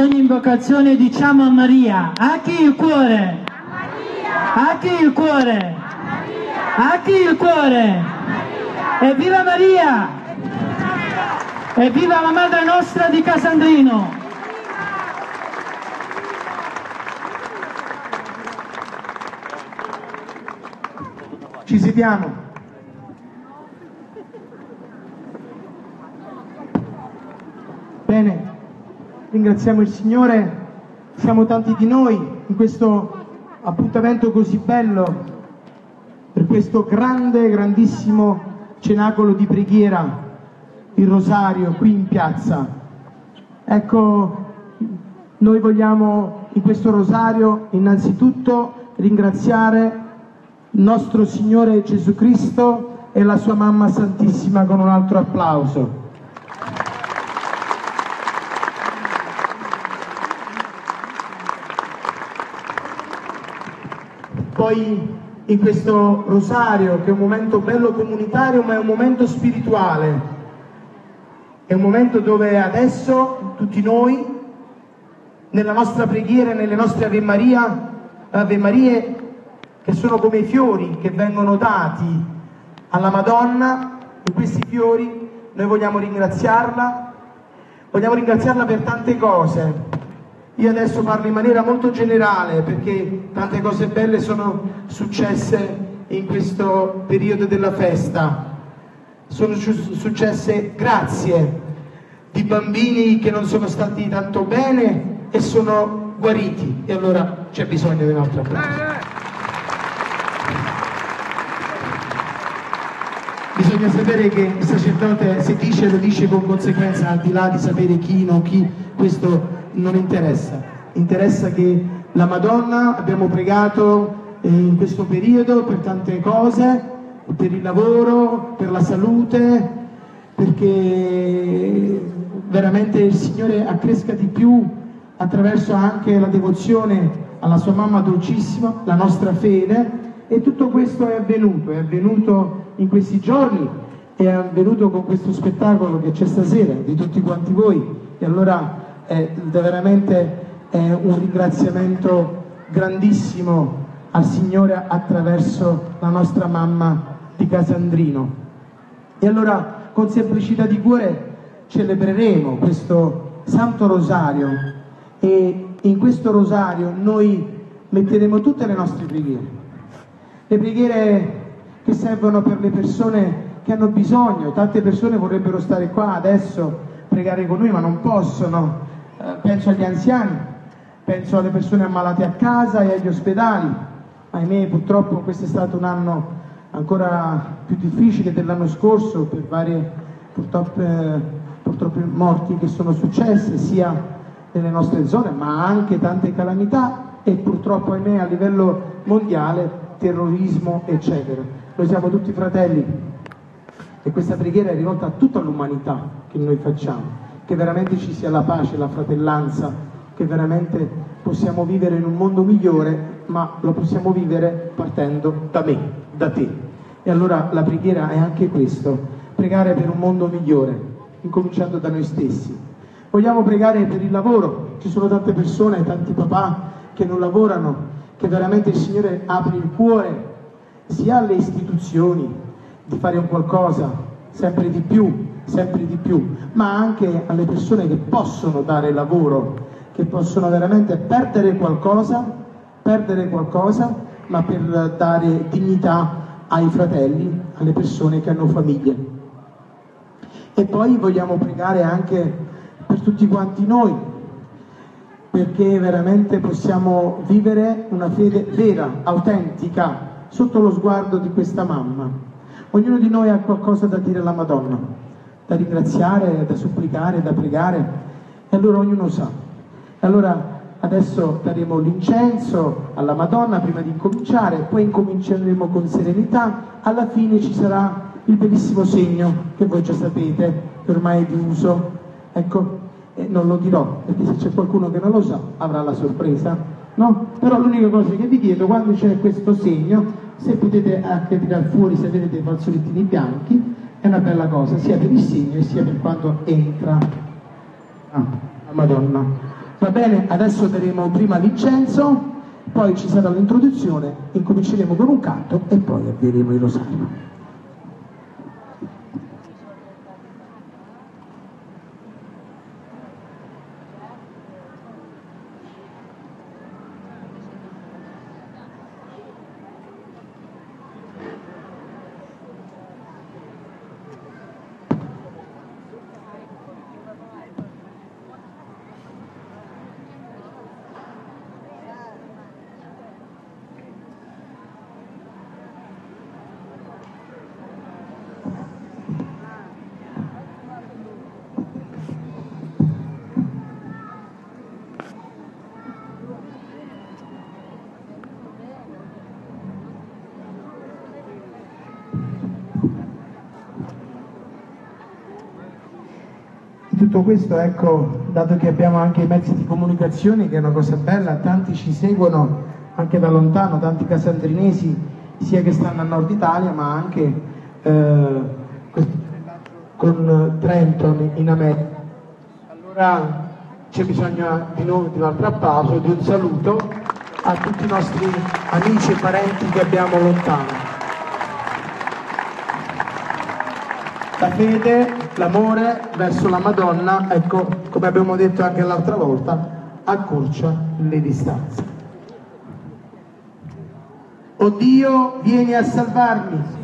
ogni invocazione diciamo a Maria, a chi il cuore? A chi il cuore? A chi il cuore? Evviva Maria! Evviva la Madre Nostra di Casandrino! Ci sediamo. Bene, ringraziamo il Signore, siamo tanti di noi in questo appuntamento così bello, per questo grande, grandissimo cenacolo di preghiera, il rosario qui in piazza. Ecco, noi vogliamo in questo rosario innanzitutto ringraziare il nostro Signore Gesù Cristo e la sua mamma Santissima con un altro applauso. Poi in questo rosario, che è un momento bello comunitario, ma è un momento spirituale, è un momento dove adesso tutti noi, nella nostra preghiera, nelle nostre Ave Maria, Ave Marie, che sono come i fiori che vengono dati alla Madonna, e questi fiori noi vogliamo ringraziarla, vogliamo ringraziarla per tante cose, io adesso parlo in maniera molto generale perché tante cose belle sono successe in questo periodo della festa. Sono successe grazie di bambini che non sono stati tanto bene e sono guariti e allora c'è bisogno di un altro applauso. Bisogna sapere che il sacerdote se dice lo dice con conseguenza al di là di sapere chi, non chi, questo non interessa, interessa che la Madonna abbiamo pregato eh, in questo periodo per tante cose, per il lavoro, per la salute, perché veramente il Signore accresca di più attraverso anche la devozione alla sua mamma dolcissima, la nostra fede. E tutto questo è avvenuto, è avvenuto in questi giorni, è avvenuto con questo spettacolo che c'è stasera di tutti quanti voi. E allora è veramente è un ringraziamento grandissimo al Signore attraverso la nostra mamma di Casandrino. E allora con semplicità di cuore celebreremo questo Santo Rosario e in questo rosario noi metteremo tutte le nostre preghiere. Le preghiere che servono per le persone che hanno bisogno, tante persone vorrebbero stare qua adesso, pregare con noi, ma non possono, penso agli anziani, penso alle persone ammalate a casa e agli ospedali. Ahimè, purtroppo questo è stato un anno ancora più difficile dell'anno scorso per varie purtroppo, eh, purtroppo morti che sono successe sia nelle nostre zone, ma anche tante calamità e purtroppo ahimè a livello mondiale terrorismo eccetera. Noi siamo tutti fratelli e questa preghiera è rivolta a tutta l'umanità che noi facciamo, che veramente ci sia la pace, la fratellanza, che veramente possiamo vivere in un mondo migliore, ma lo possiamo vivere partendo da me, da te. E allora la preghiera è anche questo, pregare per un mondo migliore, incominciando da noi stessi. Vogliamo pregare per il lavoro, ci sono tante persone, tanti papà che non lavorano, che veramente il Signore apre il cuore sia alle istituzioni di fare un qualcosa sempre di più, sempre di più, ma anche alle persone che possono dare lavoro, che possono veramente perdere qualcosa, perdere qualcosa, ma per dare dignità ai fratelli, alle persone che hanno famiglie. E poi vogliamo pregare anche per tutti quanti noi, perché veramente possiamo vivere una fede vera, autentica, sotto lo sguardo di questa mamma. Ognuno di noi ha qualcosa da dire alla Madonna, da ringraziare, da supplicare, da pregare, e allora ognuno sa. Allora adesso daremo l'incenso alla Madonna prima di incominciare, poi incominceremo con serenità, alla fine ci sarà il bellissimo segno che voi già sapete, che ormai è di uso. Ecco, e non lo dirò, perché se c'è qualcuno che non lo sa avrà la sorpresa, no? Però l'unica cosa che vi chiedo, quando c'è questo segno, se potete anche tirare fuori, se avete dei fazzolettini bianchi, è una bella cosa, sia per il segno sia per quando entra ah, la Madonna. Va bene, adesso daremo prima l'incenso, poi ci sarà l'introduzione, incominceremo con un canto e poi avvieremo il rosario. Tutto questo, ecco, dato che abbiamo anche i mezzi di comunicazione, che è una cosa bella, tanti ci seguono anche da lontano, tanti casandrinesi, sia che stanno a nord Italia, ma anche eh, con Trenton in America. Allora c'è bisogno di nuovo di un altro applauso, di un saluto a tutti i nostri amici e parenti che abbiamo lontano. La fede, l'amore verso la Madonna, ecco, come abbiamo detto anche l'altra volta, accorcia le distanze. O Dio, vieni a salvarmi.